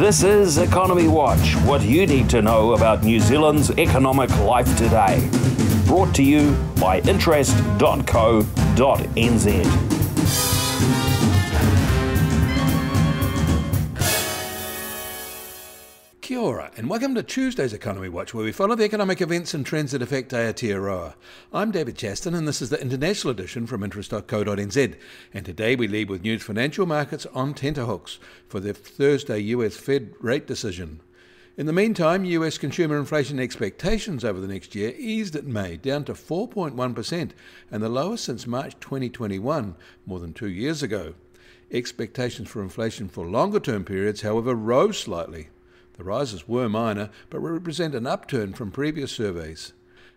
This is Economy Watch, what you need to know about New Zealand's economic life today. Brought to you by interest.co.nz. Kia ora, and welcome to Tuesday's Economy Watch, where we follow the economic events and trends that affect Aotearoa. I'm David Chaston, and this is the international edition from interest.co.nz. And today we lead with news financial markets on tenterhooks for the Thursday US Fed rate decision. In the meantime, US consumer inflation expectations over the next year eased at May, down to 4.1%, and the lowest since March 2021, more than two years ago. Expectations for inflation for longer term periods, however, rose slightly. The rises were minor, but represent an upturn from previous surveys.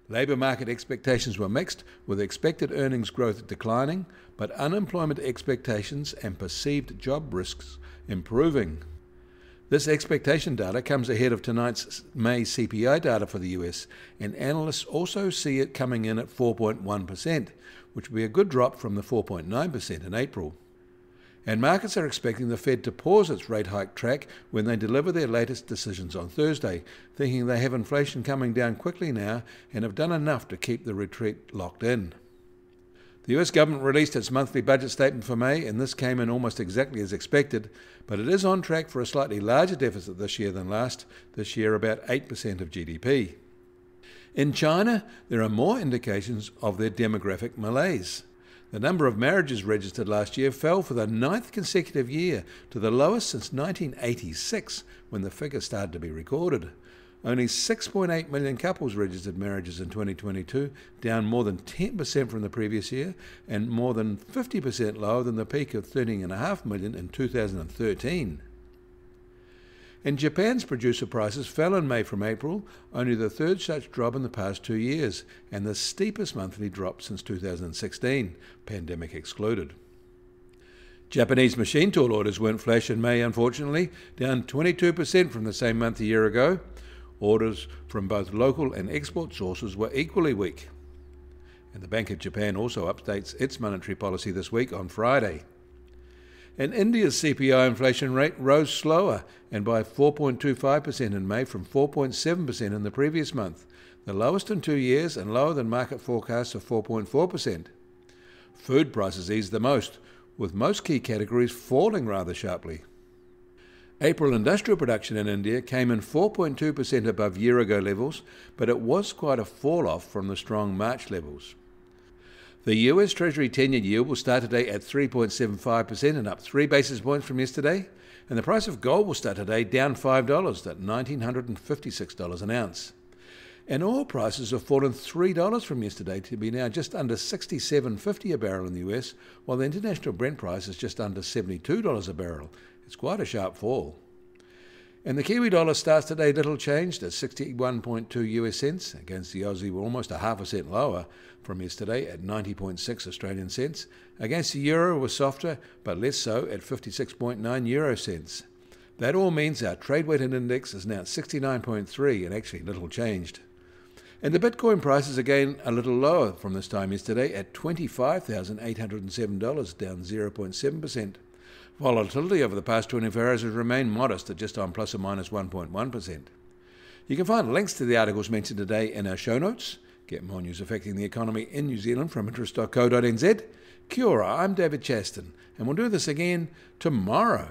Labour market expectations were mixed, with expected earnings growth declining, but unemployment expectations and perceived job risks improving. This expectation data comes ahead of tonight's May CPI data for the US, and analysts also see it coming in at 4.1%, which will be a good drop from the 4.9% in April. And markets are expecting the Fed to pause its rate hike track when they deliver their latest decisions on Thursday, thinking they have inflation coming down quickly now and have done enough to keep the retreat locked in. The US government released its monthly budget statement for May, and this came in almost exactly as expected, but it is on track for a slightly larger deficit this year than last, this year about 8% of GDP. In China, there are more indications of their demographic malaise. The number of marriages registered last year fell for the ninth consecutive year to the lowest since 1986, when the figure started to be recorded. Only 6.8 million couples registered marriages in 2022, down more than 10% from the previous year, and more than 50% lower than the peak of 13.5 million in 2013. And Japan's producer prices fell in May from April, only the third such drop in the past two years, and the steepest monthly drop since 2016, pandemic excluded. Japanese machine tool orders weren't flash in May, unfortunately, down 22% from the same month a year ago. Orders from both local and export sources were equally weak. And the Bank of Japan also updates its monetary policy this week on Friday and India's CPI inflation rate rose slower and by 4.25% in May from 4.7% in the previous month, the lowest in two years and lower than market forecasts of 4.4%. Food prices eased the most, with most key categories falling rather sharply. April industrial production in India came in 4.2% above year ago levels, but it was quite a fall off from the strong March levels. The US Treasury 10 year yield will start today at 3.75% and up 3 basis points from yesterday. And the price of gold will start today down $5 at $1,956 an ounce. And oil prices have fallen $3 from yesterday to be now just under 67.50 a barrel in the US, while the international Brent price is just under $72 a barrel. It's quite a sharp fall. And the Kiwi dollar starts today little changed at 61.2 US cents against the Aussie, we're almost a half a cent lower from yesterday at 90.6 Australian cents. Against the euro was softer, but less so at 56.9 euro cents. That all means our trade weighted index is now at 69.3 and actually little changed. And the Bitcoin price is again a little lower from this time yesterday at $25,807, down 0.7%. Volatility over the past 24 hours has remained modest at just on plus or minus 1.1. You can find links to the articles mentioned today in our show notes. Get more news affecting the economy in New Zealand from interest.co.nz. Kia ora, I'm David Chaston, and we'll do this again tomorrow.